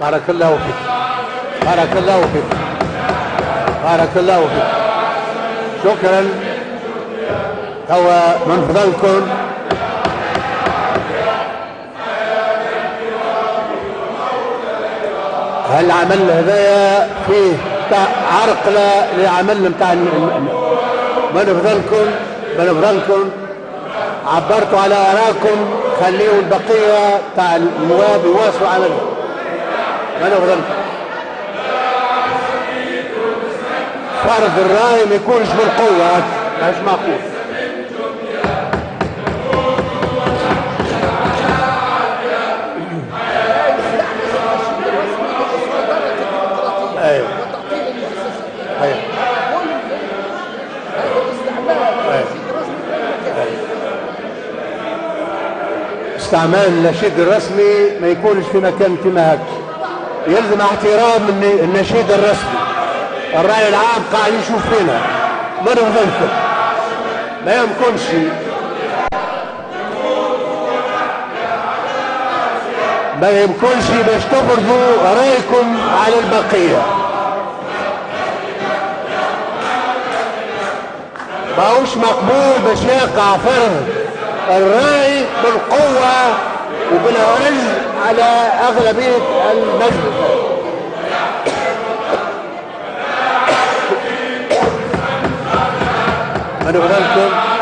بارك الله فيك. بارك الله فيك. بارك الله فيك. شكرا. هو من فضلكم. هالعمل هذايا فيه عرقلة للعمل بتاع من فضلكم من فضلكم. عبرتوا على آراءكم. خليوا البقية بتاع النواب يواصلوا عملهم من فضلكم فرض الراي ما يكونش بالقوه مش معقول أيوه أيوه استعمال النشيد الرسمي ما يكونش في مكان انتماء يلزم الن- النشيد الرسمي. الرأي العام قاعد يشوف فينا. ما نفضلكم ما يمكنش. ما يمكنش باش تفرضوا رأيكم على البقية. ما هوش مقبول باش يقع فرض الرأي بالقوة وبالعرج على أغلبية المجلس. من فضلكم